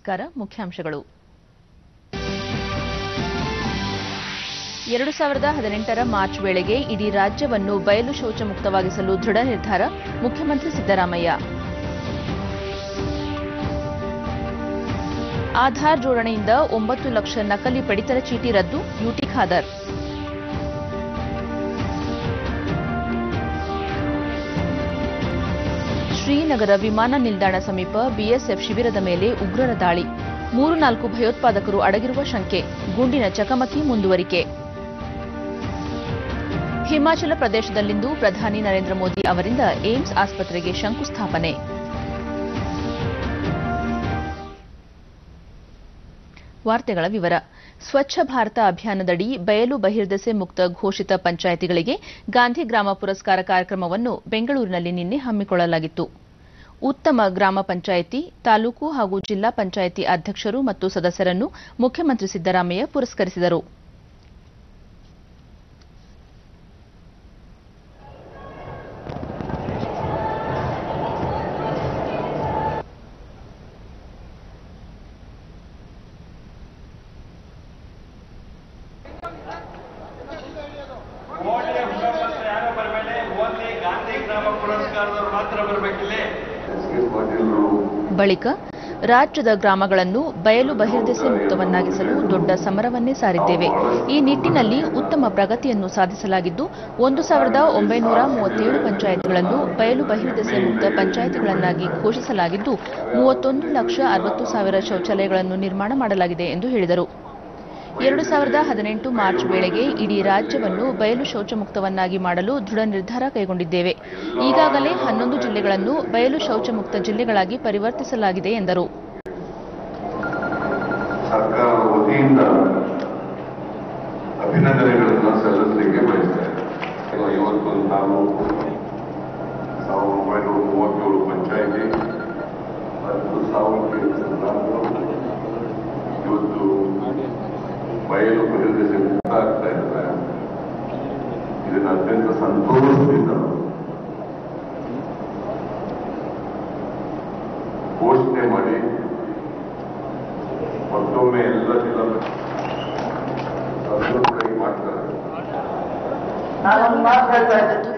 ನಮಸ್ಕಾರ, ಮುಖ್ಯಾಂಶಗಳು. ಎರಡು ಸಾವಿರದ ಹದಿನೆಂಟರ ಮಾರ್ಚ್ ವೇಳೆಗೆ ಇಡೀ ರಾಜ್ಯವನ್ನು ಬಯಲು ಶೌಚ ಮುಕ್ತವಾಗಿಸಲು ದೃಢ ನಿರ್ಧಾರ ಮುಖ್ಯಮಂತ್ರಿ ಸಿದ್ದರಾಮಯ್ಯ. ಆಧಾರ್ ಜೋಡಣೆಯಿಂದ ಒಂಬತ್ತು ಲಕ್ಷ ನಕಲಿ ಪಡಿತರ ಚೀಟಿ ರದ್ದು, ಯುಟಿ ಖಾದರ್. ಶ್ರೀನಗರ ವಿಮಾನ ನಿಲ್ದಾಣ ಸಮೀಪ ಬಿಎಸ್ಎಫ್ ಶಿಬಿರದ ಮೇಲೆ ಉಗ್ರರ ದಾಳಿ. ಮೂರು ನಾಲ್ಕು ಭಯೋತ್ಪಾದಕರು ಅಡಗಿರುವ ಶಂಕೆ, ಗುಂಡಿನ ಚಕಮಕಿ ಮುಂದುವರಿಕೆ. ಹಿಮಾಚಲ ಪ್ರದೇಶದಲ್ಲಿಂದು ಪ್ರಧಾನಿ ನರೇಂದ್ರ ಮೋದಿ ಅವರಿಂದ ಏಮ್ಸ್ ಆಸ್ಪತ್ರೆಗೆ ಶಂಕುಸ್ಥಾಪನೆ. ವಾರ್ತೆಗಳ ವಿವರ. ಸ್ವಚ್ಛ ಭಾರತ ಅಭಿಯಾನದಡಿ ಬಯಲು ಬಹಿರ್ದೆಸೆ ಮುಕ್ತ ಘೋಷಿತ ಪಂಚಾಯಿತಿಗಳಿಗೆ ಗಾಂಧಿ ಗ್ರಾಮ ಪುರಸ್ಕಾರ ಕಾರ್ಯಕ್ರಮವನ್ನು ಬೆಂಗಳೂರಿನಲ್ಲಿ ನಿನ್ನೆ ಹಮ್ಮಿಕೊಳ್ಳಲಾಗಿತ್ತು. ಉತ್ತಮ ಗ್ರಾಮ ಪಂಚಾಯಿತಿ, ತಾಲೂಕು ಹಾಗೂ ಜಿಲ್ಲಾ ಪಂಚಾಯಿತಿ ಅಧ್ಯಕ್ಷರು ಮತ್ತು ಸದಸ್ಯರನ್ನು ಮುಖ್ಯಮಂತ್ರಿ ಸಿದ್ದರಾಮಯ್ಯ ಪುರಸ್ಕರಿಸಿದರು. ಬಳಿಕ ರಾಜ್ಯದ ಗ್ರಾಮಗಳನ್ನು ಬಯಲು ಬಹಿರ್ದೆಸೆ ಮುಕ್ತವನ್ನಾಗಿಸಲು ದೊಡ್ಡ ಸಮರವನ್ನೇ ಸಾರಿದ್ದೇವೆ. ಈ ನಿಟ್ಟಿನಲ್ಲಿ ಉತ್ತಮ ಪ್ರಗತಿಯನ್ನು ಸಾಧಿಸಲಾಗಿದ್ದು, ಒಂದು ಸಾವಿರದ ಒಂಬೈನೂರ ಮೂವತ್ತೇಳು ಪಂಚಾಯತ್ಗಳನ್ನು ಬಯಲು ಬಹಿರ್ದೆಸೆ ಮುಕ್ತ ಪಂಚಾಯತ್ಗಳನ್ನಾಗಿ ಘೋಷಿಸಲಾಗಿದ್ದು, ಮೂವತ್ತೊಂದು ಲಕ್ಷ ಅರವತ್ತು ಸಾವಿರ ಶೌಚಾಲಯಗಳನ್ನು ನಿರ್ಮಾಣ ಮಾಡಲಾಗಿದೆ ಎಂದು ಹೇಳಿದರು. ಎರಡು ಸಾವಿರದ ಹದಿನೆಂಟು ಮಾರ್ಚ್ ವೇಳೆಗೆ ಇಡೀ ರಾಜ್ಯವನ್ನು ಬಯಲು ಶೌಚ ಮುಕ್ತವನ್ನಾಗಿ ಮಾಡಲು ದೃಢ ನಿರ್ಧಾರ ಕೈಗೊಂಡಿದ್ದೇವೆ. ಈಗಾಗಲೇ ಹನ್ನೊಂದು ಜಿಲ್ಲೆಗಳನ್ನು ಬಯಲು ಶೌಚ ಮುಕ್ತ ಜಿಲ್ಲೆಗಳಾಗಿ ಪರಿವರ್ತಿಸಲಾಗಿದೆ ಎಂದರು. ಇವತ್ತು ಬಯಲು ಬಯಲು ಮುಕ್ತ ಆಗ್ತಾ ಇದ್ದಾರೆ. ಇದನ್ನು ಅತ್ಯಂತ ಸಂತೋಷದಿಂದ ಘೋಷಣೆ ಮಾಡಿ ಮತ್ತೊಮ್ಮೆ ಎಲ್ಲ ಜಿಲ್ಲಾ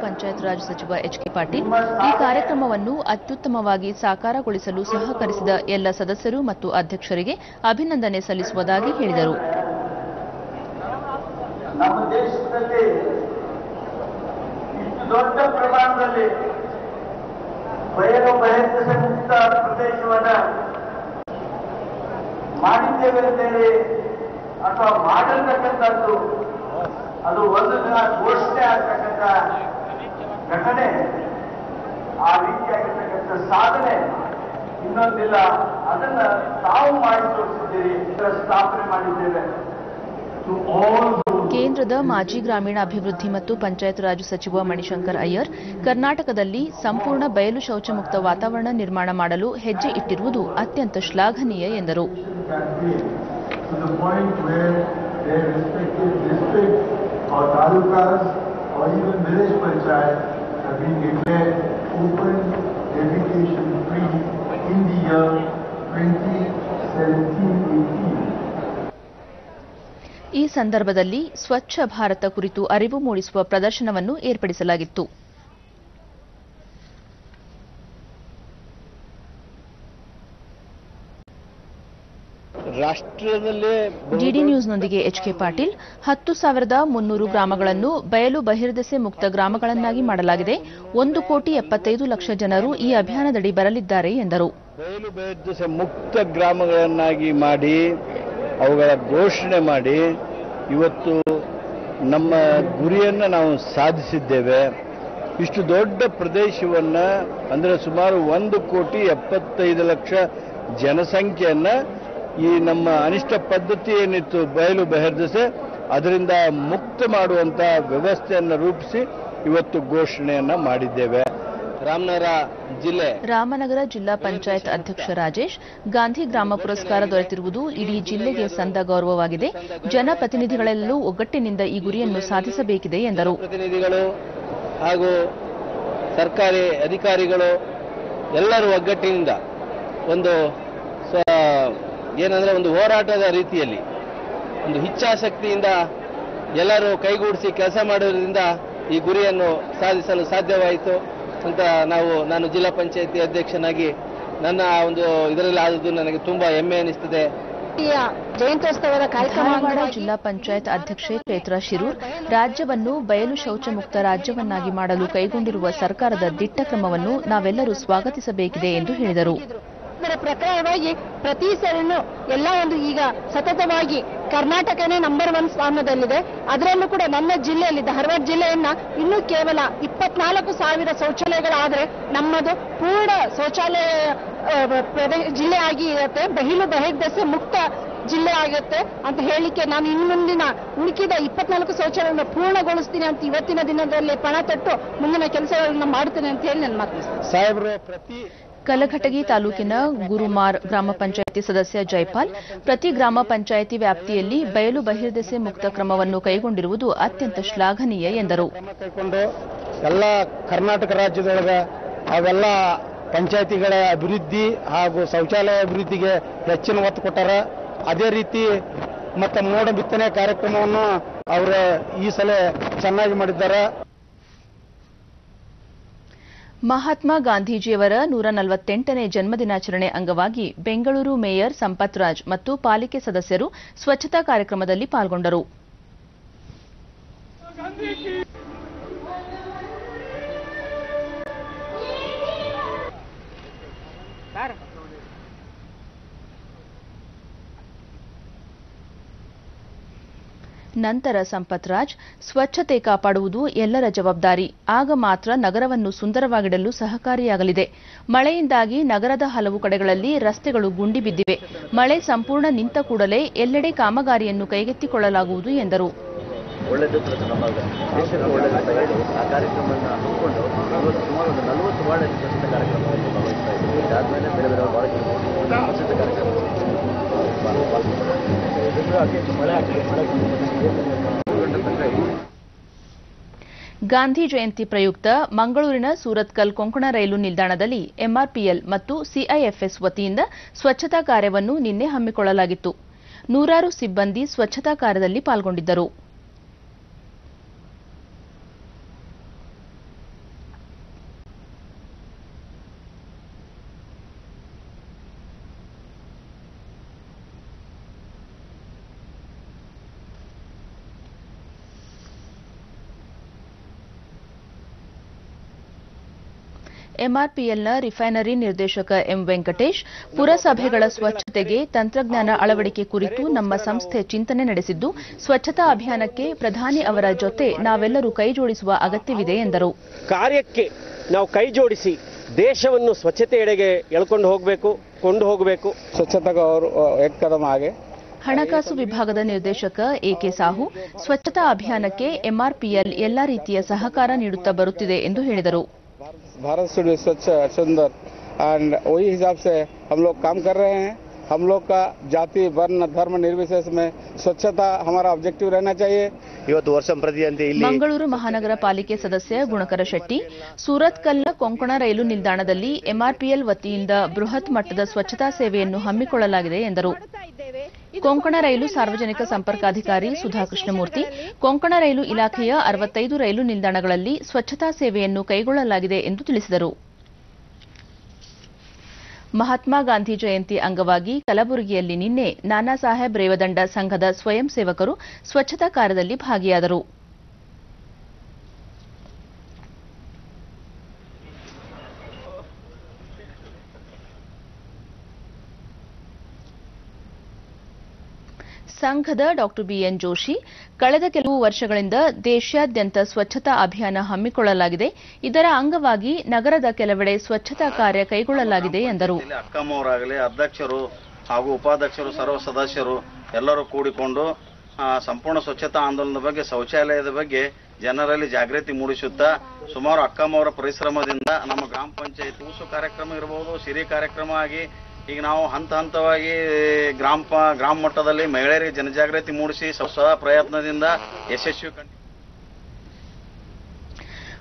ಪಂಚಾಯತ್ ರಾಜ್ ಸಚಿವ ಎಚ್ ಕೆ ಪಾಟೀಲ್ ಈ ಕಾರ್ಯಕ್ರಮವನ್ನು ಅತ್ಯುತ್ತಮವಾಗಿ ಸಾಕಾರಗೊಳಿಸಲು ಸಹಕರಿಸಿದ ಎಲ್ಲ ಸದಸ್ಯರು ಮತ್ತು ಅಧ್ಯಕ್ಷರಿಗೆ ಅಭಿನಂದನೆ ಸಲ್ಲಿಸುವುದಾಗಿ ಹೇಳಿದರು. ದೇಶದಲ್ಲಿ ಇಷ್ಟು ದೊಡ್ಡ ಪ್ರಮಾಣದಲ್ಲಿ ಬಯಲು ಸಂಚಿತ ಪ್ರದೇಶವನ್ನ ಮಾಡಿದ್ದೇವೆ ಅಥವಾ ಮಾಡಿರ್ತಕ್ಕಂಥದ್ದು ಅದು ಒಂದು ದಿನ ಘೋಷಣೆ ಆಗ್ತಕ್ಕಂಥ ಘಟನೆ. ಆ ರೀತಿಯಾಗಿರ್ತಕ್ಕಂಥ ಸಾಧನೆ ಇನ್ನೊಂದಿಲ್ಲ. ಅದನ್ನ ತಾವು ಮಾಡಿ ತೋರಿಸಿದ್ದೀರಿ ಸ್ಥಾಪನೆ ಮಾಡಿದ್ದೇವೆ. ಟು ಆಲ್ ಕೇಂದ್ರದ ಮಾಜಿ ಗ್ರಾಮೀಣಾಭಿವೃದ್ಧಿ ಮತ್ತು ಪಂಚಾಯತ್ ರಾಜ್ ಸಚಿವ ಮಣಿಶಂಕರ್ ಅಯ್ಯರ್ ಕರ್ನಾಟಕದಲ್ಲಿ ಸಂಪೂರ್ಣ ಬಯಲು ಶೌಚ ಮುಕ್ತ ವಾತಾವರಣ ನಿರ್ಮಾಣ ಮಾಡಲು ಹೆಜ್ಜೆ ಇಟ್ಟಿರುವುದು ಅತ್ಯಂತ ಶ್ಲಾಘನೀಯ ಎಂದರು. ಈ ಸಂದರ್ಭದಲ್ಲಿ ಸ್ವಚ್ಛ ಭಾರತ ಕುರಿತು ಅರಿವು ಮೂಡಿಸುವ ಪ್ರದರ್ಶನವನ್ನು ಏರ್ಪಡಿಸಲಾಗಿತ್ತು. ಡಿಡಿ ನ್ಯೂಸ್ನೊಂದಿಗೆ ಎಚ್ ಕೆ ಪಾಟೀಲ್ ಹತ್ತು ಸಾವಿರದ ಮುನ್ನೂರು ಗ್ರಾಮಗಳನ್ನು ಬಯಲು ಬಹಿರ್ದೆಸೆ ಮುಕ್ತ ಗ್ರಾಮಗಳನ್ನಾಗಿ ಮಾಡಲಾಗಿದೆ. ಒಂದು ಕೋಟಿ ಎಪ್ಪತ್ತೈದು ಲಕ್ಷ ಜನರು ಈ ಅಭಿಯಾನದಡಿ ಬರಲಿದ್ದಾರೆ ಎಂದರು. ಬಯಲು ಬಹಿರ್ದೆಸೆ ಮುಕ್ತ ಗ್ರಾಮಗಳನ್ನಾಗಿ ಮಾಡಿ ಅವುಗಳ ಘೋಷಣೆ ಮಾಡಿ ಇವತ್ತು ನಮ್ಮ ಗುರಿಯನ್ನು ನಾವು ಸಾಧಿಸಿದ್ದೇವೆ. ಇಷ್ಟು ದೊಡ್ಡ ಪ್ರದೇಶವನ್ನು ಅಂದರೆ ಸುಮಾರು ಒಂದು ಕೋಟಿ ಎಪ್ಪತ್ತೈದು ಲಕ್ಷ ಜನಸಂಖ್ಯೆಯನ್ನು ಈ ನಮ್ಮ ಅನಿಷ್ಟ ಪದ್ಧತಿ ಏನಿತ್ತು ಬಯಲು ಬಹಿರ್ದೆಸೆ, ಅದರಿಂದ ಮುಕ್ತ ಮಾಡುವಂತ ವ್ಯವಸ್ಥೆಯನ್ನು ರೂಪಿಸಿ ಇವತ್ತು ಘೋಷಣೆಯನ್ನು ಮಾಡಿದ್ದೇವೆ. ರಾಮನಗರ ಜಿಲ್ಲೆ. ರಾಮನಗರ ಜಿಲ್ಲಾ ಪಂಚಾಯತ್ ಅಧ್ಯಕ್ಷ ರಾಜೇಶ್ ಗಾಂಧಿ ಗ್ರಾಮ ಪುರಸ್ಕಾರ ದೊರೆತಿರುವುದು ಇಡೀ ಜಿಲ್ಲೆಗೆ ಸಂದ ಗೌರವವಾಗಿದೆ. ಜನಪ್ರತಿನಿಧಿಗಳೆಲ್ಲೂ ಒಗ್ಗಟ್ಟಿನಿಂದ ಈ ಗುರಿಯನ್ನು ಸಾಧಿಸಬೇಕಿದೆ ಎಂದರು. ಪ್ರತಿನಿಧಿಗಳು ಹಾಗೂ ಸರ್ಕಾರಿ ಅಧಿಕಾರಿಗಳು ಎಲ್ಲರೂ ಒಗ್ಗಟ್ಟಿನಿಂದ ಒಂದು ಏನಂದ್ರೆ ಒಂದು ಹೋರಾಟದ ರೀತಿಯಲ್ಲಿ ಒಂದು ಇಚ್ಛಾಶಕ್ತಿಯಿಂದ ಎಲ್ಲರೂ ಕೈಗೂಡಿಸಿ ಕೆಲಸ ಮಾಡುವುದರಿಂದ ಈ ಗುರಿಯನ್ನು ಸಾಧಿಸಲು ಸಾಧ್ಯವಾಯಿತು. ಅಂತ ನಾವು ನಾನು ಜಿಲ್ಲಾ ಪಂಚಾಯತಿ ಅಧ್ಯಕ್ಷನಾಗಿ ನನ್ನ ಒಂದು ಇದರಲ್ಲಿ ಆದದ್ದು ನನಗೆ ತುಂಬಾ ಹೆಮ್ಮೆ ಅನಿಸ್ತದೆ. ಜಯಂತ್ಯೋತ್ಸವದ ಕಾರ್ಯಕ್ರಮ ಜಿಲ್ಲಾ ಪಂಚಾಯತ್ ಅಧ್ಯಕ್ಷೆ ಚೈತ್ರಾ ಶಿರೂರ್ ರಾಜ್ಯವನ್ನು ಬಯಲು ಶೌಚ ಮುಕ್ತ ರಾಜ್ಯವನ್ನಾಗಿ ಮಾಡಲು ಕೈಗೊಂಡಿರುವ ಸರ್ಕಾರದ ದಿಟ್ಟ ಕ್ರಮವನ್ನು ನಾವೆಲ್ಲರೂ ಸ್ವಾಗತಿಸಬೇಕಿದೆ ಎಂದು ಹೇಳಿದರು. ಇದರ ಪ್ರಕಾರವಾಗಿ ಪ್ರತಿ ಸರಿನೂ ಎಲ್ಲ ಒಂದು ಈಗ ಸತತವಾಗಿ ಕರ್ನಾಟಕನೇ ನಂಬರ್ ಒನ್ ಸ್ಥಾನದಲ್ಲಿದೆ. ಅದರಲ್ಲೂ ಕೂಡ ನನ್ನ ಜಿಲ್ಲೆಯಲ್ಲಿ ಧಾರವಾಡ ಜಿಲ್ಲೆಯನ್ನ ಇನ್ನೂ ಕೇವಲ ಇಪ್ಪತ್ನಾಲ್ಕು ಸಾವಿರ ಶೌಚಾಲಯಗಳಾದ್ರೆ ನಮ್ಮದು ಪೂರ್ಣ ಶೌಚಾಲಯ ಜಿಲ್ಲೆ ಆಗಿ ಇರುತ್ತೆ ಬಹಿಲು ಬಹಿರ್ದೆಸೆ ಮುಕ್ತ ಜಿಲ್ಲೆ ಆಗುತ್ತೆ ಅಂತ ಹೇಳಿಕೆ ನಾನು ಇನ್ನು ಮುಂದಿನ ಉಳಿಕಿದ ಇಪ್ಪತ್ನಾಲ್ಕು ಶೌಚಾಲಯವನ್ನು ಪೂರ್ಣಗೊಳಿಸ್ತೀನಿ ಅಂತ ಇವತ್ತಿನ ದಿನದಲ್ಲಿ ಪಣ ತೊಟ್ಟು ಮುಂದಿನ ಕೆಲಸಗಳನ್ನು ಮಾಡ್ತೇನೆ ಅಂತ ಹೇಳಿ ನನ್ನ ಮಾತು ಸಾಹೇಬ್ರೆ, ಪ್ರತಿ ಕಲಘಟಗಿ ತಾಲೂಕಿನ ಗುರುಮಾರ್ ಗ್ರಾಮ ಪಂಚಾಯಿತಿ ಸದಸ್ಯ ಜೈಪಾಲ್, ಪ್ರತಿ ಗ್ರಾಮ ಪಂಚಾಯಿತಿ ವ್ಯಾಪ್ತಿಯಲ್ಲಿ ಬಯಲು ಬಹಿರ್ದೆಸೆ ಮುಕ್ತ ಕ್ರಮವನ್ನು ಕೈಗೊಂಡಿರುವುದು ಅತ್ಯಂತ ಶ್ಲಾಘನೀಯ ಎಂದರು. ಎಲ್ಲ ಕರ್ನಾಟಕ ರಾಜ್ಯದೊಳಗೆ ಅವೆಲ್ಲ ಪಂಚಾಯಿತಿಗಳ ಅಭಿವೃದ್ಧಿ ಹಾಗೂ ಶೌಚಾಲಯ ಅಭಿವೃದ್ಧಿಗೆ ಹೆಚ್ಚಿನ ಒತ್ತು ಕೊಟ್ಟಾರ. ಅದೇ ರೀತಿ ಮತ್ತೆ ಮೋಡ ಬಿತ್ತನೆ ಕಾರ್ಯಕ್ರಮವನ್ನು ಅವರು ಈ ಸಲ ಚೆನ್ನಾಗಿ ಮಾಡಿದ್ದಾರೆ. ಮಹಾತ್ಮ ಗಾಂಧೀಜಿಯವರ ನೂರ ನಲವತ್ತೆಂಟನೇ ಜನ್ಮದಿನಾಚರಣೆ ಅಂಗವಾಗಿ ಬೆಂಗಳೂರು ಮೇಯರ್ ಸಂಪತ್ ರಾಜ್ ಮತ್ತು ಪಾಲಿಕೆ ಸದಸ್ಯರು ಸ್ವಚ್ಛತಾ ಕಾರ್ಯಕ್ರಮದಲ್ಲಿ ಪಾಲ್ಗೊಂಡರು. ನಂತರ ಸಂಪತ್ ರಾಜ್, ಸ್ವಚ್ಛತೆ ಕಾಪಾಡುವುದು ಎಲ್ಲರ ಜವಾಬ್ದಾರಿ. ಆಗ ಮಾತ್ರ ನಗರವನ್ನು ಸುಂದರವಾಗಿಡಲು ಸಹಕಾರಿಯಾಗಲಿದೆ. ಮಳೆಯಿಂದಾಗಿ ನಗರದ ಹಲವು ಕಡೆಗಳಲ್ಲಿ ರಸ್ತೆಗಳು ಗುಂಡಿ ಬಿದ್ದಿವೆ. ಮಳೆ ಸಂಪೂರ್ಣ ನಿಂತ ಕೂಡಲೇ ಎಲ್ಲೆಡೆ ಕಾಮಗಾರಿಯನ್ನು ಕೈಗೆತ್ತಿಕೊಳ್ಳಲಾಗುವುದು ಎಂದರು. ಒಳ್ಳೆಯದು ಗಾಂಧಿ ಜಯಂತಿ ಪ್ರಯುಕ್ತ ಮಂಗಳೂರಿನ ಸೂರತ್ಕಲ್ ಕೊಂಕಣ ರೈಲು ನಿಲ್ದಾಣದಲ್ಲಿ ಎಂಆರ್ಪಿಎಲ್ ಮತ್ತು ಸಿಐಎಫ್ಎಸ್ ವತಿಯಿಂದ ಸ್ವಚ್ಛತಾ ಕಾರ್ಯವನ್ನು ನಿನ್ನೆ ಹಮ್ಮಿಕೊಳ್ಳಲಾಗಿತ್ತು. ನೂರಾರು ಸಿಬ್ಬಂದಿ ಸ್ವಚ್ಛತಾ ಕಾರ್ಯದಲ್ಲಿ ಪಾಲ್ಗೊಂಡಿದ್ದರು. ಎಂಆರ್ಪಿಎಲ್ನ ರಿಫೈನರಿ ನಿರ್ದೇಶಕ ಎಂ ವೆಂಕಟೇಶ್ ಪುರಸಭೆಗಳ ಸ್ವಚ್ಛತೆಗೆ ತಂತ್ರಜ್ಞಾನ ಅಳವಡಿಕೆ ಕುರಿತು ನಮ್ಮ ಸಂಸ್ಥೆ ಚಿಂತನೆ ನಡೆಸಿದ್ದು ಸ್ವಚ್ಛತಾ ಅಭಿಯಾನಕ್ಕೆ ಪ್ರಧಾನಿ ಅವರ ಜೊತೆ ನಾವೆಲ್ಲರೂ ಕೈಜೋಡಿಸುವ ಅಗತ್ಯವಿದೆ ಎಂದರು. ಕಾರ್ಯಕ್ಕೆ ನಾವು ಕೈಜೋಡಿಸಿ ದೇಶವನ್ನು ಸ್ವಚ್ಛತೆಯೆಡೆಗೆ ಎಳ್ಕೊಂಡು ಹೋಗಬೇಕು ಕೊಂಡು ಹೋಗಬೇಕು. ಸ್ವಚ್ಛತಾ ಅವರು ಏಕ್ ಹಣಕಾಸು ವಿಭಾಗದ ನಿರ್ದೇಶಕ ಎಕೆ ಸಾಹು ಸ್ವಚ್ಛತಾ ಅಭಿಯಾನಕ್ಕೆ ಎಂಆರ್ಪಿಎಲ್ ಎಲ್ಲಾ ರೀತಿಯ ಸಹಕಾರ ನೀಡುತ್ತಾ ಬರುತ್ತಿದೆ ಎಂದು ಹೇಳಿದರು. भारत स्टूडियो स्वच्छ सुंदर। एंड वही हिसाब से हम लोग काम कर रहे हैं। हम लोग का जाति वर्ण धर्म निर्विशेष में स्वच्छता हमारा ऑब्जेक्टिव रहना चाहिए ಇವತ್ತು ವರ್ಷ ಪ್ರತಿಯಂತೆ ಇಲ್ಲಿ ಮಂಗಳೂರು ಮಹಾನಗರ ಪಾಲಿಕೆ ಸದಸ್ಯ ಗುಣಕರ ಶೆಟ್ಟಿ ಸೂರತ್ಕಲ್ನ ಕೊಂಕಣ ರೈಲು ನಿಲ್ದಾಣದಲ್ಲಿ ಎಂಆರ್ಪಿಎಲ್ ವತಿಯಿಂದ ಬೃಹತ್ ಮಟ್ಟದ ಸ್ವಚ್ಛತಾ ಸೇವೆಯನ್ನು ಹಮ್ಮಿಕೊಳ್ಳಲಾಗಿದೆ ಎಂದರು ಕೊಂಕಣ ರೈಲು ಸಾರ್ವಜನಿಕ ಸಂಪರ್ಕಾಧಿಕಾರಿ ಸುಧಾ ಕೃಷ್ಣಮೂರ್ತಿ ಕೊಂಕಣ ರೈಲು ಇಲಾಖೆಯ ಅರವತ್ತೈದು ರೈಲು ನಿಲ್ದಾಣಗಳಲ್ಲಿ ಸ್ವಚ್ಛತಾ ಸೇವೆಯನ್ನು ಕೈಗೊಳ್ಳಲಾಗಿದೆ ಎಂದು ತಿಳಿಸಿದರು ಮಹಾತ್ಮ ಗಾಂಧಿ ಜಯಂತಿ ಅಂಗವಾಗಿ ಕಲಬುರಗಿಯಲ್ಲಿ ನಿನ್ನೆ ನಾನಾ ಸಾಹೇಬ್ ರೇವದಂಡ ಸಂಘದ ಸ್ವಯಂ ಸೇವಕರು ಸ್ವಚ್ಛತಾ ಕಾರ್ಯದಲ್ಲಿ ಭಾಗಿಯಾದರು. ಸಂಘದ ಡಾಕ್ಟರ್ ಬಿಎನ್ ಜೋಶಿ, ಕಳೆದ ಕೆಲವು ವರ್ಷಗಳಿಂದ ದೇಶಾದ್ಯಂತ ಸ್ವಚ್ಛತಾ ಅಭಿಯಾನ ಹಮ್ಮಿಕೊಳ್ಳಲಾಗಿದೆ. ಇದರ ಅಂಗವಾಗಿ ನಗರದ ಕೆಲವೆಡೆ ಸ್ವಚ್ಛತಾ ಕಾರ್ಯ ಕೈಗೊಳ್ಳಲಾಗಿದೆ ಎಂದರು. ಅಕ್ಕಮ್ಮವರಾಗಲಿ ಅಧ್ಯಕ್ಷರು ಹಾಗೂ ಉಪಾಧ್ಯಕ್ಷರು, ಸರ್ವ ಸದಸ್ಯರು ಎಲ್ಲರೂ ಕೂಡಿಕೊಂಡು ಸಂಪೂರ್ಣ ಸ್ವಚ್ಛತಾ ಆಂದೋಲನದ ಬಗ್ಗೆ, ಶೌಚಾಲಯದ ಬಗ್ಗೆ ಜನರಲ್ಲಿ ಜಾಗೃತಿ ಮೂಡಿಸುತ್ತಾ, ಸುಮಾರು ಅಕ್ಕಮ್ಮವರ ಪರಿಶ್ರಮದಿಂದ ನಮ್ಮ ಗ್ರಾಮ ಪಂಚಾಯತ್ ಊಸು ಕಾರ್ಯಕ್ರಮ ಇರಬಹುದು ಸಿರಿ ಕಾರ್ಯಕ್ರಮ ಆಗಿ ಈಗ ನಾವು ಹಂತ ಹಂತವಾಗಿ ಗ್ರಾಮ ಗ್ರಾಮ ಮಟ್ಟದಲ್ಲಿ ಮಹಿಳೆಯರಿಗೆ ಜನಜಾಗೃತಿ ಮೂಡಿಸಿ ಸ್ವಸದ ಪ್ರಯತ್ನದಿಂದ ಯಶಸ್ವಿ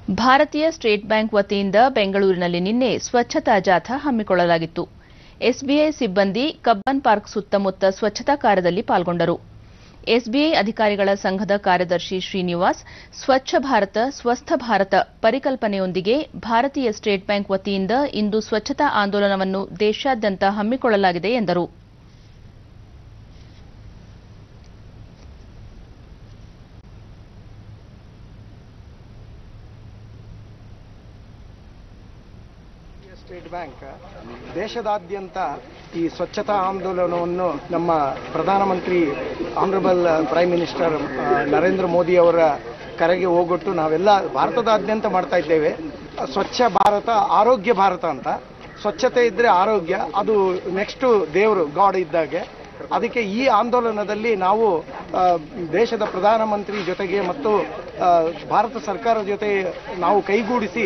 ಭಾರತೀಯ ಸ್ಟೇಟ್ ಬ್ಯಾಂಕ್ ವತಿಯಿಂದ ಬೆಂಗಳೂರಿನಲ್ಲಿ ನಿನ್ನೆ ಸ್ವಚ್ಛತಾ ಜಾಥಾ ಹಮ್ಮಿಕೊಳ್ಳಲಾಗಿತ್ತು. ಎಸ್ಬಿಐ ಸಿಬ್ಬಂದಿ ಕಬ್ಬನ್ ಪಾರ್ಕ್ ಸುತ್ತಮುತ್ತ ಸ್ವಚ್ಛತಾ ಕಾರ್ಯದಲ್ಲಿ ಪಾಲ್ಗೊಂಡರು. ಎಸ್ಬಿಐ ಅಧಿಕಾರಿಗಳ ಸಂಘದ ಕಾರ್ಯದರ್ಶಿ ಶ್ರೀನಿವಾಸ್, ಸ್ವಚ್ಛ ಭಾರತ, ಸ್ವಸ್ಥ ಭಾರತ ಪರಿಕಲ್ಪನೆಯೊಂದಿಗೆ ಭಾರತೀಯ ಸ್ಟೇಟ್ ಬ್ಯಾಂಕ್ ವತಿಯಿಂದ ಇಂದು ಸ್ವಚ್ಛತಾ ಆಂದೋಲನವನ್ನು ದೇಶಾದ್ಯಂತ ಹಮ್ಮಿಕೊಳ್ಳಲಾಗಿದೆ ಎಂದರು. ದೇಶದಾದ್ಯಂತ ಈ ಸ್ವಚ್ಛತಾ ಆಂದೋಲನವನ್ನು ನಮ್ಮ ಪ್ರಧಾನಮಂತ್ರಿ honourable prime minister Narendra Modi ಅವರ ಕರೆಗೆ ಹೋಗೊಟ್ಟು ನಾವೆಲ್ಲ ಭಾರತದಾದ್ಯಂತ ಮಾಡ್ತಾ ಇದ್ದೇವೆ. ಸ್ವಚ್ಛ ಭಾರತ, ಆರೋಗ್ಯ ಭಾರತ ಅಂತ. ಸ್ವಚ್ಛತೆ ಇದ್ದರೆ ಆರೋಗ್ಯ, ಅದು ನೆಕ್ಸ್ಟು ದೇವರು ಗಾಡ್ ಇದ್ದಾಗೆ. ಅದಕ್ಕೆ ಈ ಆಂದೋಲನದಲ್ಲಿ ನಾವು ದೇಶದ ಪ್ರಧಾನಮಂತ್ರಿ ಜೊತೆಗೆ ಮತ್ತು ಭಾರತ ಸರ್ಕಾರದ ಜೊತೆ ನಾವು ಕೈಗೂಡಿಸಿ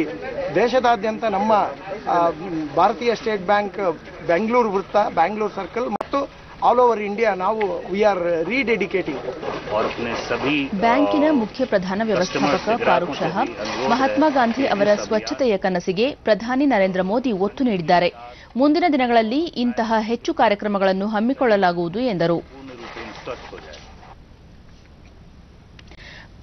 ದೇಶದಾದ್ಯಂತ ನಮ್ಮ ಭಾರತೀಯ ಸ್ಟೇಟ್ ಬ್ಯಾಂಕ್ ಬೆಂಗಳೂರು ವೃತ್ತ ಬ್ಯಾಂಗ್ಳೂರ್ ಸರ್ಕಲ್ ಮತ್ತು ಆಲ್ ಓವರ್ ಇಂಡಿಯಾ ನಾವು ವಿ ಆರ್ ರೀಡೆಡಿಕೇಟಿಂಗ್ ಬ್ಯಾಂಕಿನ ಮುಖ್ಯ ಪ್ರಧಾನ ವ್ಯವಸ್ಥಾಪಕ ಫಾರೂಕ್ ಶಹಾ ಮಹಾತ್ಮ ಗಾಂಧಿ ಅವರ ಸ್ವಚ್ಛತೆಯ ಕನಸಿಗೆ ಪ್ರಧಾನಿ ನರೇಂದ್ರ ಮೋದಿ ಒತ್ತು ನೀಡಿದ್ದಾರೆ. ಮುಂದಿನ ದಿನಗಳಲ್ಲಿ ಇಂತಹ ಹೆಚ್ಚು ಕಾರ್ಯಕ್ರಮಗಳನ್ನು ಹಮ್ಮಿಕೊಳ್ಳಲಾಗುವುದು ಎಂದರು.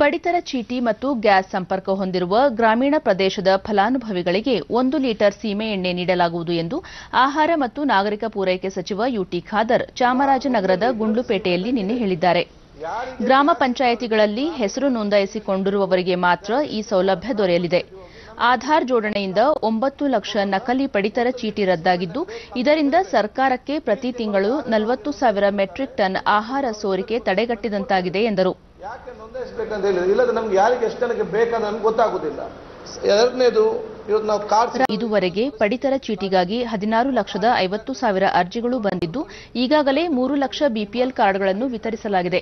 ಪಡಿತರ ಚೀಟಿ ಮತ್ತು ಗ್ಯಾಸ್ ಸಂಪರ್ಕ ಹೊಂದಿರುವ ಗ್ರಾಮೀಣ ಪ್ರದೇಶದ ಫಲಾನುಭವಿಗಳಿಗೆ ಒಂದು ಲೀಟರ್ ಸೀಮೆ ಎಣ್ಣೆ ನೀಡಲಾಗುವುದು ಎಂದು ಆಹಾರ ಮತ್ತು ನಾಗರಿಕ ಪೂರೈಕೆ ಸಚಿವ ಯುಟಿ ಖಾದರ್ ಚಾಮರಾಜನಗರದ ಗುಂಡ್ಲುಪೇಟೆಯಲ್ಲಿ ನಿನ್ನೆ ಹೇಳಿದ್ದಾರೆ. ಗ್ರಾಮ ಪಂಚಾಯಿತಿಗಳಲ್ಲಿ ಹೆಸರು ನೋಂದಾಯಿಸಿಕೊಂಡಿರುವವರಿಗೆ ಮಾತ್ರ ಈ ಸೌಲಭ್ಯ ದೊರೆಯಲಿದೆ. ಆಧಾರ್ ಜೋಡಣೆಯಿಂದ ಒಂಬತ್ತು ಲಕ್ಷ ನಕಲಿ ಪಡಿತರ ಚೀಟಿ ರದ್ದಾಗಿದ್ದು, ಇದರಿಂದ ಸರ್ಕಾರಕ್ಕೆ ಪ್ರತಿ ತಿಂಗಳು ನಲವತ್ತು ಸಾವಿರ ಮೆಟ್ರಿಕ್ ಟನ್ ಆಹಾರ ಸೋರಿಕೆ ತಡೆಗಟ್ಟಿದಂತಾಗಿದೆ ಎಂದರು. ಯಾಕೆ ನಮ್ಗೆ ಯಾರಿಗೆ ಎಷ್ಟು ಜನಕ್ಕೆ ಬೇಕಂತ ನಮ್ಗೆ ಗೊತ್ತಾಗುದಿಲ್ಲ. ಎರಡನೇದು ಇವತ್ತು ನಾವು ಕಾರ್ಡ್ ಇದುವರೆಗೆ ಪಡಿತರ ಚೀಟಿಗಾಗಿ ಹದಿನಾರು ಲಕ್ಷದ ಐವತ್ತು ಸಾವಿರ ಅರ್ಜಿಗಳು ಬಂದಿದ್ದು ಈಗಾಗಲೇ ಮೂರು ಲಕ್ಷ ಬಿಪಿಎಲ್ ಕಾರ್ಡ್ಗಳನ್ನು ವಿತರಿಸಲಾಗಿದೆ.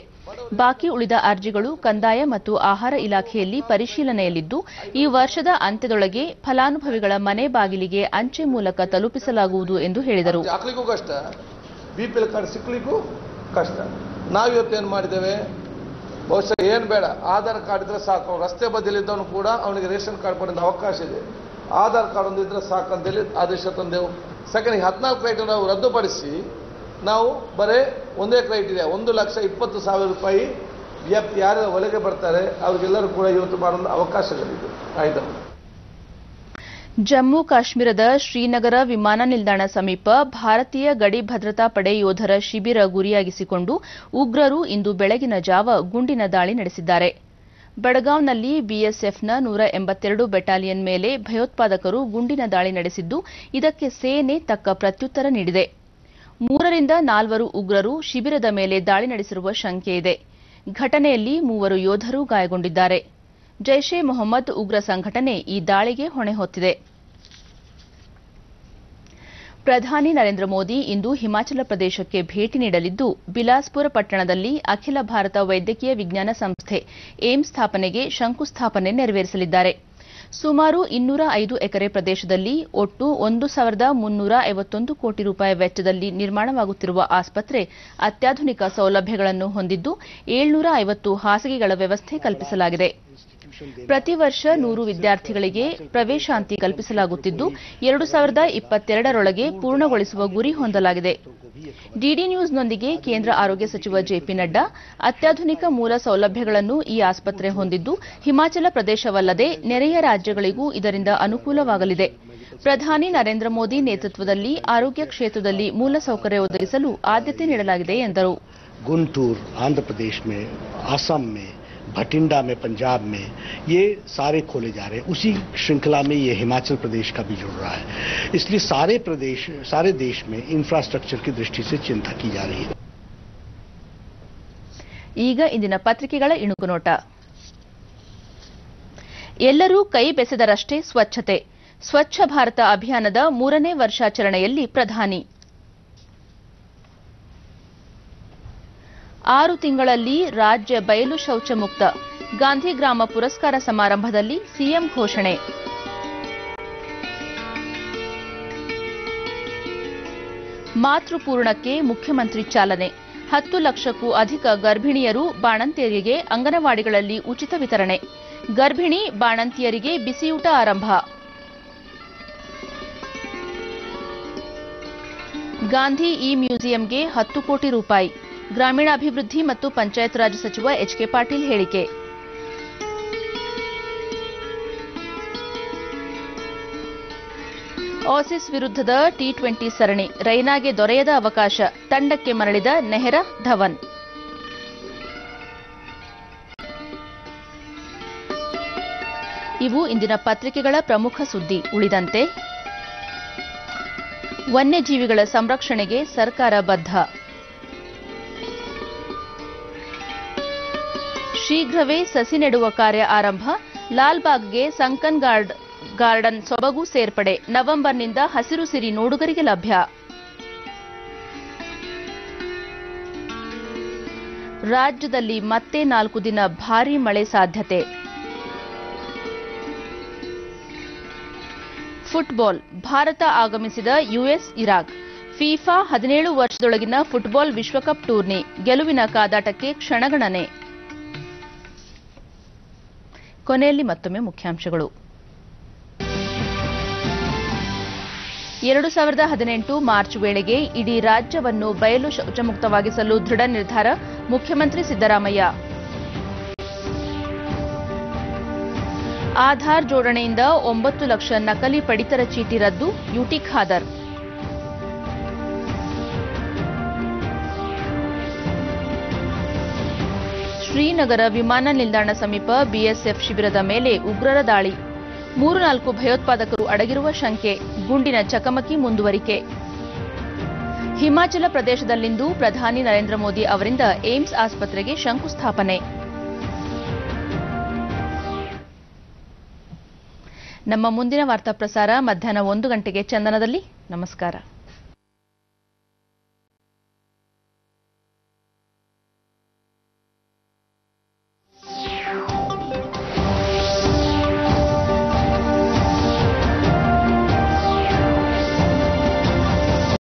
ಬಾಕಿ ಉಳಿದ ಅರ್ಜಿಗಳು ಕಂದಾಯ ಮತ್ತು ಆಹಾರ ಇಲಾಖೆಯಲ್ಲಿ ಪರಿಶೀಲನೆಯಲ್ಲಿದ್ದು ಈ ವರ್ಷದ ಅಂತ್ಯದೊಳಗೆ ಫಲಾನುಭವಿಗಳ ಮನೆ ಬಾಗಿಲಿಗೆ ಅಂಚೆ ಮೂಲಕ ತಲುಪಿಸಲಾಗುವುದು ಎಂದು ಹೇಳಿದರು. ಹಾಕ್ಲಿಕ್ಕೂ ಕಷ್ಟ ಬಿ ಕಾರ್ಡ್ ಸಿಕ್ಕಲಿಕ್ಕೂ ಕಷ್ಟ. ನಾವಿವತ್ತು ಏನು ಮಾಡಿದ್ದೇವೆ? ಬಹುಶಃ ಏನು ಬೇಡ ಆಧಾರ್ ಕಾರ್ಡ್ ಇದ್ರೆ ಸಾಕು. ರಸ್ತೆ ಬದಿಯಲ್ಲಿದ್ದವನು ಕೂಡ ಅವನಿಗೆ ರೇಷನ್ ಕಾರ್ಡ್ ಪಡೆದ ಅವಕಾಶ ಇದೆ. ಆಧಾರ್ ಕಾರ್ಡ್ ಒಂದು ಇದ್ರೆ ಸಾಕು ಅಂತೇಳಿ ಆದೇಶ ತಂದೆವು. ಸೆಕೆಂಡ್ ಹದಿನಾಲ್ಕು ಕ್ರೈಟ್ ನಾವು ರದ್ದುಪಡಿಸಿ, ನಾವು ಬರೇ ಒಂದೇ ಕ್ರೈಟೀರಿಯಾ ಒಂದು ಲಕ್ಷ ಇಪ್ಪತ್ತು ಸಾವಿರ ರೂಪಾಯಿ ವ್ಯಾಪ್ತಿ ಯಾರು ಒಳಗೆ ಬರ್ತಾರೆ, ಅವ್ರಿಗೆಲ್ಲರೂ ಕೂಡ ಇವತ್ತು ಮಾಡಲು ಅವಕಾಶಗಳಿದೆ. ಆಯ್ತು? ಜಮ್ಮು ಕಾಶ್ಮೀರದ ಶ್ರೀನಗರ ವಿಮಾನ ನಿಲ್ದಾಣ ಸಮೀಪ ಭಾರತೀಯ ಗಡಿ ಭದ್ರತಾ ಪಡೆ ಯೋಧರ ಶಿಬಿರ ಗುರಿಯಾಗಿಸಿಕೊಂಡು ಉಗ್ರರು ಇಂದು ಬೆಳಗಿನ ಜಾವ ಗುಂಡಿನ ದಾಳಿ ನಡೆಸಿದ್ದಾರೆ. ಬಡಗಾಂವ್ನಲ್ಲಿ ಬಿಎಸ್ಎಫ್ನ ನೂರ ಎಂಬತ್ತೆರಡು ಬೆಟಾಲಿಯನ್ ಮೇಲೆ ಭಯೋತ್ಪಾದಕರು ಗುಂಡಿನ ದಾಳಿ ನಡೆಸಿದ್ದು, ಇದಕ್ಕೆ ಸೇನೆ ತಕ್ಕ ಪ್ರತ್ಯುತ್ತರ ನೀಡಿದೆ. ಮೂರರಿಂದ ನಾಲ್ವರು ಉಗ್ರರು ಶಿಬಿರದ ಮೇಲೆ ದಾಳಿ ನಡೆಸಿರುವ ಶಂಕೆ ಇದೆ. ಘಟನೆಯಲ್ಲಿ ಮೂವರು ಯೋಧರು ಗಾಯಗೊಂಡಿದ್ದಾರೆ. ಜೈಷೆ ಮೊಹಮ್ಮದ್ ಉಗ್ರ ಸಂಘಟನೆ ಈ ದಾಳಿಗೆ ಹೊಣೆ ಹೊತ್ತಿದೆ. ಪ್ರಧಾನಿ ನರೇಂದ್ರ ಮೋದಿ ಇಂದು ಹಿಮಾಚಲ ಪ್ರದೇಶಕ್ಕೆ ಭೇಟಿ ನೀಡಲಿದ್ದು, ಬಿಲಾಸ್ಪುರ ಪಟ್ಟಣದಲ್ಲಿ ಅಖಿಲ ಭಾರತ ವೈದ್ಯಕೀಯ ವಿಜ್ಞಾನ ಸಂಸ್ಥೆ ಏಮ್ಸ್ ಸ್ಥಾಪನೆಗೆ ಶಂಕುಸ್ಥಾಪನೆ ನೆರವೇರಿಸಲಿದ್ದಾರೆ. ಸುಮಾರು ಇನ್ನೂರ ಐದು ಎಕರೆ ಪ್ರದೇಶದಲ್ಲಿ ಒಟ್ಟು ಒಂದು ಸಾವಿರದ ಮುನ್ನೂರ ಐವತ್ತೊಂದು ಕೋಟಿ ರೂಪಾಯಿ ವೆಚ್ಚದಲ್ಲಿ ನಿರ್ಮಾಣವಾಗುತ್ತಿರುವ ಆಸ್ಪತ್ರೆ ಅತ್ಯಾಧುನಿಕ ಸೌಲಭ್ಯಗಳನ್ನು ಹೊಂದಿದ್ದು, ಏಳ್ನೂರ ಐವತ್ತು ಹಾಸಿಗೆಗಳ ವ್ಯವಸ್ಥೆ ಕಲ್ಪಿಸಲಾಗಿದೆ. ಪ್ರತಿ ವರ್ಷ ನೂರು ವಿದ್ಯಾರ್ಥಿಗಳಿಗೆ ಪ್ರವೇಶಾಂತಿ ಕಲ್ಪಿಸಲಾಗುತ್ತಿದ್ದು, ಎರಡು ಸಾವಿರದ ಇಪ್ಪತ್ತೆರಡರೊಳಗೆ ಪೂರ್ಣಗೊಳಿಸುವ ಗುರಿ ಹೊಂದಲಾಗಿದೆ. ಡಿಡಿ ನ್ಯೂಸ್ನೊಂದಿಗೆ ಕೇಂದ್ರ ಆರೋಗ್ಯ ಸಚಿವ ಜೆಪಿ ನಡ್ಡಾ, ಅತ್ಯಾಧುನಿಕ ಮೂಲ ಸೌಲಭ್ಯಗಳನ್ನು ಈ ಆಸ್ಪತ್ರೆ ಹೊಂದಿದ್ದು, ಹಿಮಾಚಲ ಪ್ರದೇಶವಲ್ಲದೆ ನೆರೆಯ ರಾಜ್ಯಗಳಿಗೂ ಇದರಿಂದ ಅನುಕೂಲವಾಗಲಿದೆ. ಪ್ರಧಾನಿ ನರೇಂದ್ರ ಮೋದಿ ನೇತೃತ್ವದಲ್ಲಿ ಆರೋಗ್ಯ ಕ್ಷೇತ್ರದಲ್ಲಿ ಮೂಲಸೌಕರ್ಯ ಒದಗಿಸಲು ಆದ್ಯತೆ ನೀಡಲಾಗಿದೆ ಎಂದರು. ಗುಂಟೂರು, ಆಂಧ್ರಪ್ರದೇಶ ಆಸಾಂ भटिंडा में पंजाब में ये सारे खोले जा रहे हैं उसी श्रृंखला में ये हिमाचल प्रदेश का भी जुड़ रहा है इसलिए सारे प्रदेश सारे देश में इंफ्रास्ट्रक्चर की दृष्टि से चिंता की जा रही है ಈಗ ಇಂದಿನ ಪತ್ರಿಕೆಗಳ ಇಣುಕು ನೋಟ ಎಲ್ಲರೂ ಕೈ ಬೆಸೆದರಷ್ಟೇ ಸ್ವಚ್ಛತೆ ಸ್ವಚ್ಛ ಭಾರತ ಅಭಿಯಾನದ ಮೂರನೇ ವರ್ಷಾಚರಣೆಯಲ್ಲಿ ಪ್ರಧಾನಿ ಆರು ತಿಂಗಳಲ್ಲಿ ರಾಜ್ಯ ಬಯಲು ಶೌಚ ಮುಕ್ತ ಗಾಂಧಿಗ್ರಾಮ ಪುರಸ್ಕಾರ ಸಮಾರಂಭದಲ್ಲಿ ಸಿಎಂ ಘೋಷಣೆ. ಮಾತೃಪೂರ್ಣಕ್ಕೆ ಮುಖ್ಯಮಂತ್ರಿ ಚಾಲನೆ. ಹತ್ತು ಲಕ್ಷಕ್ಕೂ ಅಧಿಕ ಗರ್ಭಿಣಿಯರು ಬಾಣಂತಿಯರಿಗೆ ಅಂಗನವಾಡಿಗಳಲ್ಲಿ ಉಚಿತ ವಿತರಣೆ. ಗರ್ಭಿಣಿ ಬಾಣಂತಿಯರಿಗೆ ಬಿಸಿಯೂಟ ಆರಂಭ. ಗಾಂಧಿ ಇ ಮ್ಯೂಸಿಯಂಗೆ ಹತ್ತು ಕೋಟಿ ರೂಪಾಯಿ. ಗ್ರಾಮೀಣಾಭಿವೃದ್ಧಿ ಮತ್ತು ಪಂಚಾಯತ್ ರಾಜ್ ಸಚಿವ ಎಚ್ಕೆ ಪಾಟೀಲ್ ಹೇಳಿಕೆ. ಆಸಿಸ್ ವಿರುದ್ಧದ ಟಿ ಟ್ವೆಂಟಿ ಸರಣಿ, ರೈನಾಗೆ ದೊರೆಯದ ಅವಕಾಶ, ತಂಡಕ್ಕೆ ಮರಳಿದ ನೆಹರಾ ಧವನ್. ಇವು ಇಂದಿನ ಪತ್ರಿಕೆಗಳ ಪ್ರಮುಖ ಸುದ್ದಿ, ಉಳಿದಂತೆ, ವನ್ಯಜೀವಿಗಳ ಸಂರಕ್ಷಣೆಗೆ ಸರ್ಕಾರ ಬದ್ಧ. ಶೀಘ್ರವೇ ಸಸಿ ನೆಡುವ ಕಾರ್ಯ ಆರಂಭ. ಲಾಲ್ಬಾಗ್ಗೆ ಸಂಕನ್ ಗಾರ್ಡ್, ಗಾರ್ಡನ್ ಸೊಬಗು ಸೇರ್ಪಡೆ. ನವೆಂಬರ್ನಿಂದ ಹಸಿರು ಸಿರಿ ನೋಡುಗರಿಗೆ ಲಭ್ಯ. ರಾಜ್ಯದಲ್ಲಿ ಮತ್ತೆ ನಾಲ್ಕು ದಿನ ಭಾರೀ ಮಳೆ ಸಾಧ್ಯತೆ. ಫುಟ್ಬಾಲ್. ಭಾರತ ಆಗಮಿಸಿದ ಯುಎಸ್, ಇರಾಕ್. ಫಿಫಾ ಹದಿನೇಳು ವರ್ಷದೊಳಗಿನ ಫುಟ್ಬಾಲ್ ವಿಶ್ವಕಪ್ ಟೂರ್ನಿ. ಗೆಲುವಿನ ಕಾದಾಟಕ್ಕೆ ಕ್ಷಣಗಣನೆ. ಕೊನೆಯಲ್ಲಿ ಮತ್ತೊಮ್ಮೆ ಮುಖ್ಯಾಂಶಗಳು. ಎರಡು ಸಾವಿರದ ಹದಿನೆಂಟು ಮಾರ್ಚ್ ವೇಳೆಗೆ ಇಡೀ ರಾಜ್ಯವನ್ನು ಬಯಲು ಶೌಚಮುಕ್ತವಾಗಿಸಲು ದೃಢ ನಿರ್ಧಾರ ಮುಖ್ಯಮಂತ್ರಿ ಸಿದ್ದರಾಮಯ್ಯ. ಆಧಾರ್ ಜೋಡಣೆಯಿಂದ ಒಂಬತ್ತು ಲಕ್ಷ ನಕಲಿ ಪಡಿತರ ಚೀಟಿ ರದ್ದು, ಯುಟಿ ಖಾದರ್. ಶ್ರೀನಗರ ವಿಮಾನ ನಿಲ್ದಾಣ ಸಮೀಪ ಬಿಎಸ್ಎಫ್ ಶಿಬಿರದ ಮೇಲೆ ಉಗ್ರರ ದಾಳಿ. ಮೂರು ನಾಲ್ಕು ಭಯೋತ್ಪಾದಕರು ಅಡಗಿರುವ ಶಂಕೆ, ಗುಂಡಿನ ಚಕಮಕಿ ಮುಂದುವರಿಕೆ. ಹಿಮಾಚಲ ಪ್ರದೇಶದಲ್ಲಿಂದು ಪ್ರಧಾನಿ ನರೇಂದ್ರ ಮೋದಿ ಅವರಿಂದ ಏಮ್ಸ್ ಆಸ್ಪತ್ರೆಗೆ ಶಂಕುಸ್ಥಾಪನೆ. ನಮ್ಮ ಮುಂದಿನ ವಾರ್ತಾ ಪ್ರಸಾರ ಮಧ್ಯಾಹ್ನ ಒಂದು ಗಂಟೆಗೆ ಚಂದನದಲ್ಲಿ. ನಮಸ್ಕಾರ.